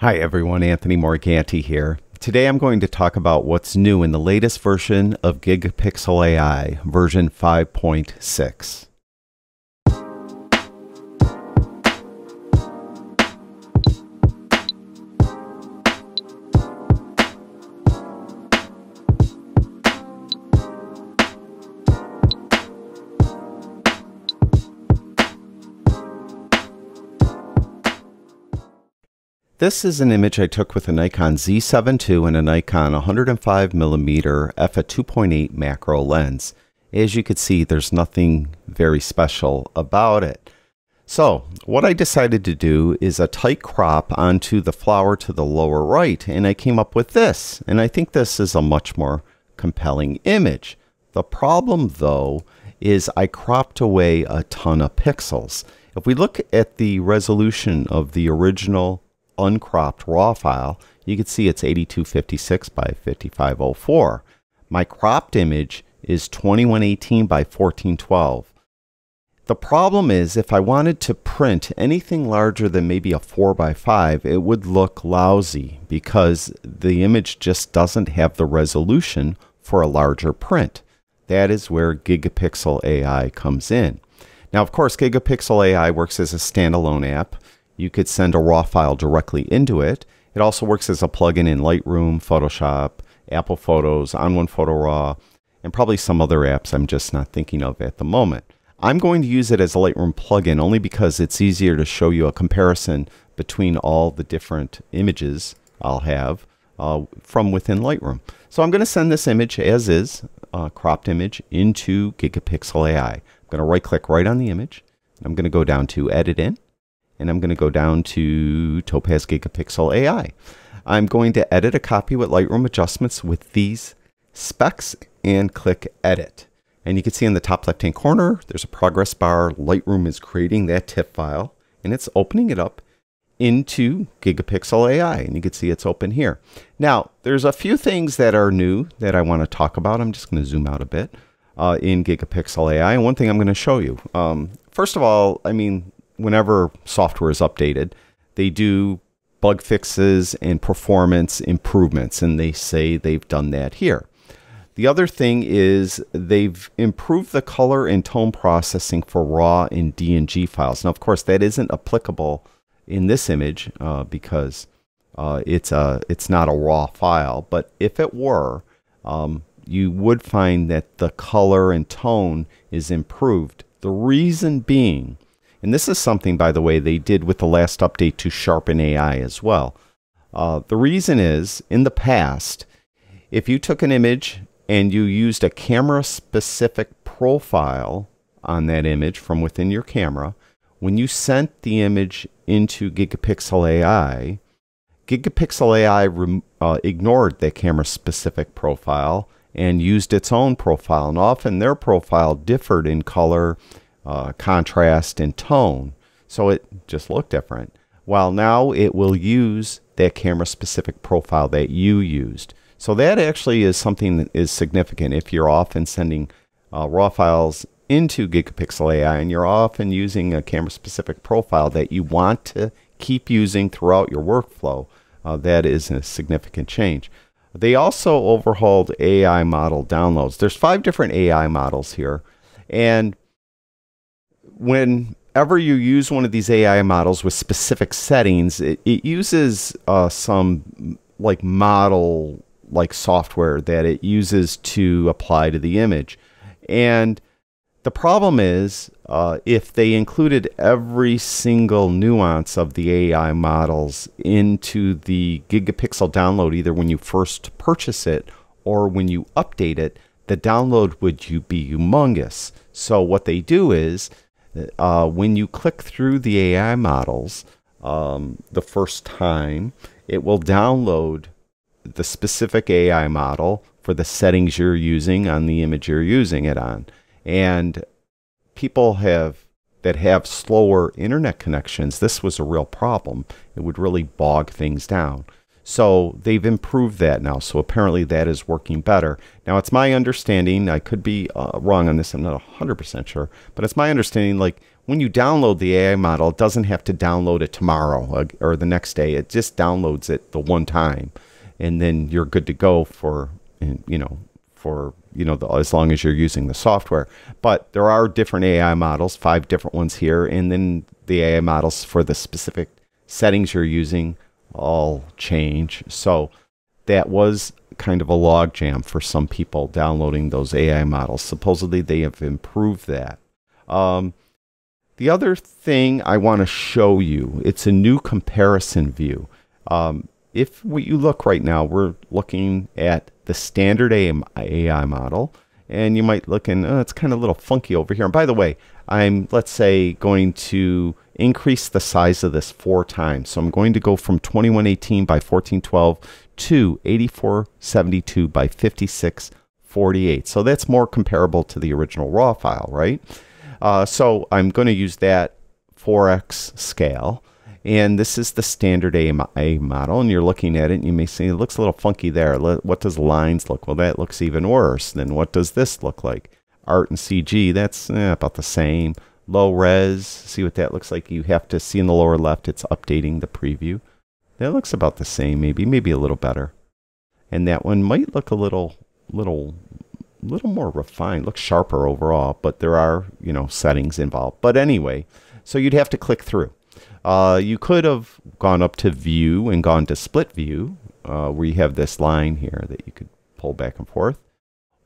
Hi everyone, Anthony Morganti here. Today I'm going to talk about what's new in the latest version of Gigapixel AI, version 5.6. This is an image I took with a Nikon Z7 II and a Nikon 105mm f2.8 macro lens. As you can see, there's nothing very special about it. So, what I decided to do is a tight crop onto the flower to the lower right, and I came up with this. And I think this is a much more compelling image. The problem, though, is I cropped away a ton of pixels. If we look at the resolution of the original uncropped raw file, you can see it's 8256 by 5504. My cropped image is 2118 by 1412. The problem is if I wanted to print anything larger than maybe a 4 by 5 it would look lousy because the image just doesn't have the resolution for a larger print. That is where Gigapixel AI comes in. Now, of course, Gigapixel AI works as a standalone app. You could send a raw file directly into it. It also works as a plugin in Lightroom, Photoshop, Apple Photos, ON1 Photo Raw, and probably some other apps I'm just not thinking of at the moment. I'm going to use it as a Lightroom plugin only because it's easier to show you a comparison between all the different images I'll have uh, from within Lightroom. So I'm going to send this image as is, uh, cropped image, into Gigapixel AI. I'm going to right click right on the image. I'm going to go down to Edit In and I'm going to go down to Topaz Gigapixel AI. I'm going to edit a copy with Lightroom adjustments with these specs and click Edit. And you can see in the top left hand corner, there's a progress bar. Lightroom is creating that TIFF file and it's opening it up into Gigapixel AI. And you can see it's open here. Now, there's a few things that are new that I want to talk about. I'm just going to zoom out a bit uh, in Gigapixel AI. And one thing I'm going to show you. Um, first of all, I mean, whenever software is updated, they do bug fixes and performance improvements, and they say they've done that here. The other thing is they've improved the color and tone processing for RAW and DNG files. Now, of course, that isn't applicable in this image uh, because uh, it's a it's not a RAW file. But if it were, um, you would find that the color and tone is improved. The reason being and this is something, by the way, they did with the last update to Sharpen AI as well. Uh, the reason is, in the past, if you took an image and you used a camera specific profile on that image from within your camera, when you sent the image into Gigapixel AI, Gigapixel AI uh, ignored that camera specific profile and used its own profile. And often their profile differed in color uh, contrast and tone. So it just looked different. While now it will use that camera specific profile that you used. So that actually is something that is significant if you're often sending uh, raw files into Gigapixel AI and you're often using a camera specific profile that you want to keep using throughout your workflow. Uh, that is a significant change. They also overhauled AI model downloads. There's five different AI models here. And whenever you use one of these AI models with specific settings, it, it uses uh, some like model like software that it uses to apply to the image. And the problem is uh, if they included every single nuance of the AI models into the gigapixel download, either when you first purchase it or when you update it, the download would you be humongous. So what they do is uh, when you click through the AI models um, the first time, it will download the specific AI model for the settings you're using on the image you're using it on. And people have that have slower internet connections, this was a real problem. It would really bog things down. So they've improved that now. So apparently that is working better. Now it's my understanding, I could be uh, wrong on this, I'm not 100% sure, but it's my understanding like when you download the AI model, it doesn't have to download it tomorrow or the next day. It just downloads it the one time, and then you're good to go for you know for you know the, as long as you're using the software. But there are different AI models, five different ones here, and then the AI models for the specific settings you're using all change. So that was kind of a logjam for some people downloading those AI models. Supposedly they have improved that. Um, the other thing I want to show you, it's a new comparison view. Um, if what you look right now, we're looking at the standard AI model, and you might look and oh, it's kind of a little funky over here. And by the way, I'm, let's say, going to increase the size of this four times. So I'm going to go from 2118 by 1412 to 8472 by 5648. So that's more comparable to the original raw file, right? Uh, so I'm going to use that 4x scale. And this is the standard A, A model, and you're looking at it, and you may see it looks a little funky there. What does lines look? Well, that looks even worse. Then what does this look like? Art and CG, that's eh, about the same. Low res, see what that looks like. You have to see in the lower left, it's updating the preview. That looks about the same, maybe, maybe a little better. And that one might look a little, little little more refined, looks sharper overall, but there are, you know, settings involved. But anyway, so you'd have to click through. Uh, you could have gone up to view and gone to split view, uh, where you have this line here that you could pull back and forth.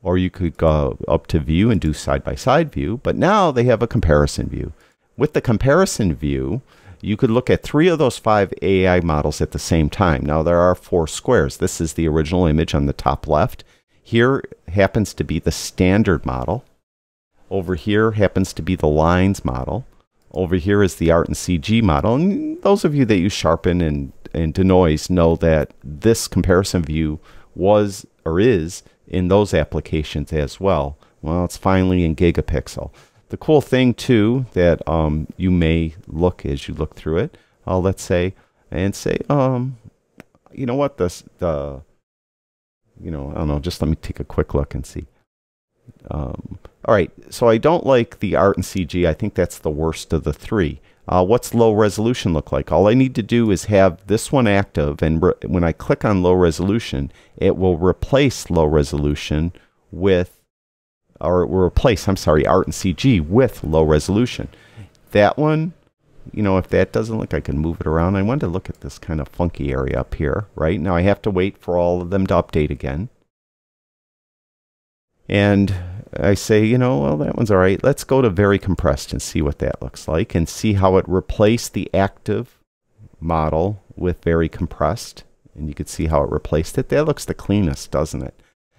Or you could go up to view and do side-by-side view. But now they have a comparison view. With the comparison view, you could look at three of those five AI models at the same time. Now there are four squares. This is the original image on the top left. Here happens to be the standard model. Over here happens to be the lines model. Over here is the art and CG model. And those of you that use Sharpen and, and Denoise know that this comparison view was or is in those applications as well. Well, it's finally in gigapixel. The cool thing too that um, you may look as you look through it, uh, let's say, and say, um, you know what, the the you know, I don't know, just let me take a quick look and see. Um, all right, so I don't like the art and CG. I think that's the worst of the three. Uh, what's low resolution look like? All I need to do is have this one active, and when I click on low resolution, it will replace low resolution with, or it will replace, I'm sorry, art and CG with low resolution. That one you know, if that doesn't look, I can move it around. I want to look at this kind of funky area up here, right? Now I have to wait for all of them to update again. And I say, you know, well, that one's all right. Let's go to very compressed and see what that looks like and see how it replaced the active model with very compressed. And you could see how it replaced it. That looks the cleanest, doesn't it?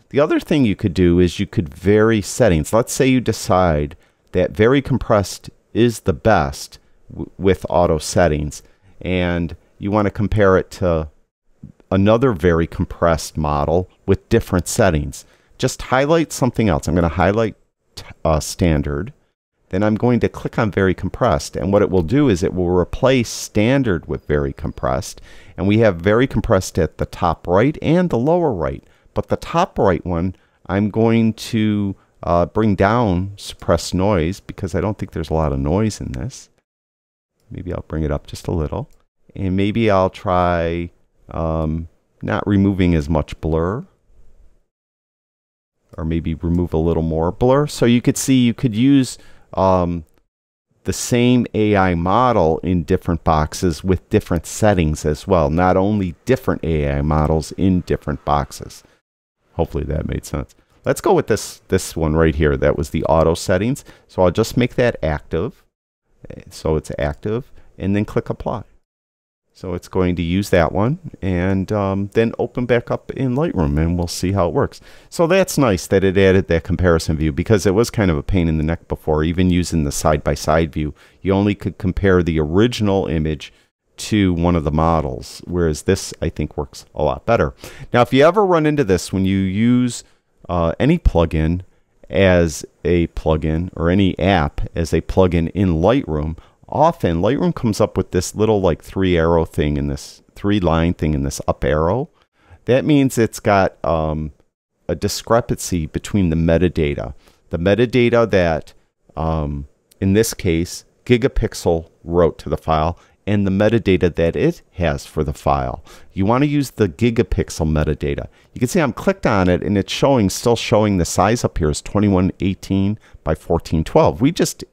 The other thing you could do is you could vary settings. Let's say you decide that very compressed is the best with auto settings and you want to compare it to another very compressed model with different settings. Just highlight something else. I'm going to highlight uh, standard. Then I'm going to click on very compressed. And what it will do is it will replace standard with very compressed. And we have very compressed at the top right and the lower right. But the top right one, I'm going to uh, bring down suppress noise because I don't think there's a lot of noise in this. Maybe I'll bring it up just a little. And maybe I'll try um, not removing as much blur. Or maybe remove a little more blur. So you could see you could use um, the same AI model in different boxes with different settings as well. Not only different AI models in different boxes. Hopefully that made sense. Let's go with this, this one right here. That was the auto settings. So I'll just make that active so it's active, and then click apply. So it's going to use that one and um, then open back up in Lightroom and we'll see how it works. So that's nice that it added that comparison view because it was kind of a pain in the neck before, even using the side-by-side -side view. You only could compare the original image to one of the models, whereas this, I think, works a lot better. Now, if you ever run into this when you use uh, any plugin as a plugin or any app as a plugin in Lightroom, often Lightroom comes up with this little like three arrow thing in this three line thing in this up arrow. That means it's got um, a discrepancy between the metadata. The metadata that, um, in this case, Gigapixel wrote to the file and the metadata that it has for the file. You want to use the gigapixel metadata. You can see I'm clicked on it and it's showing, still showing the size up here is 2118 by 1412. We just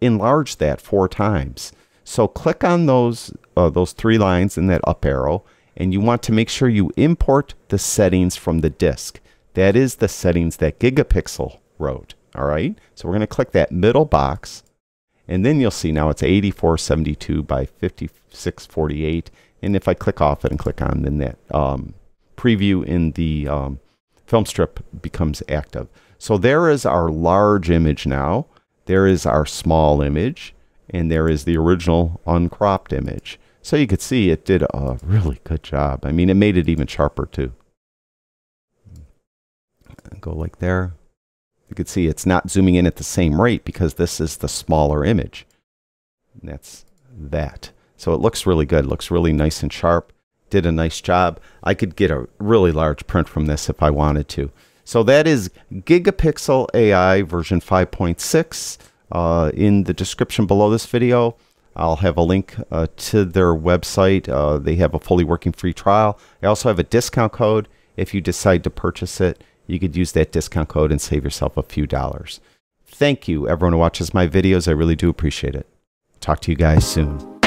enlarged that four times. So click on those, uh, those three lines in that up arrow and you want to make sure you import the settings from the disk. That is the settings that Gigapixel wrote. All right. So we're going to click that middle box and then you'll see now it's 8472 by 5648. And if I click off it and click on, then that um, preview in the um, film strip becomes active. So there is our large image now. There is our small image. And there is the original uncropped image. So you could see it did a really good job. I mean, it made it even sharper too. Go like there. You can see it's not zooming in at the same rate because this is the smaller image. And that's that. So it looks really good. It looks really nice and sharp. Did a nice job. I could get a really large print from this if I wanted to. So that is Gigapixel AI version 5.6. Uh, in the description below this video, I'll have a link uh, to their website. Uh, they have a fully working free trial. I also have a discount code if you decide to purchase it you could use that discount code and save yourself a few dollars. Thank you, everyone who watches my videos. I really do appreciate it. Talk to you guys soon.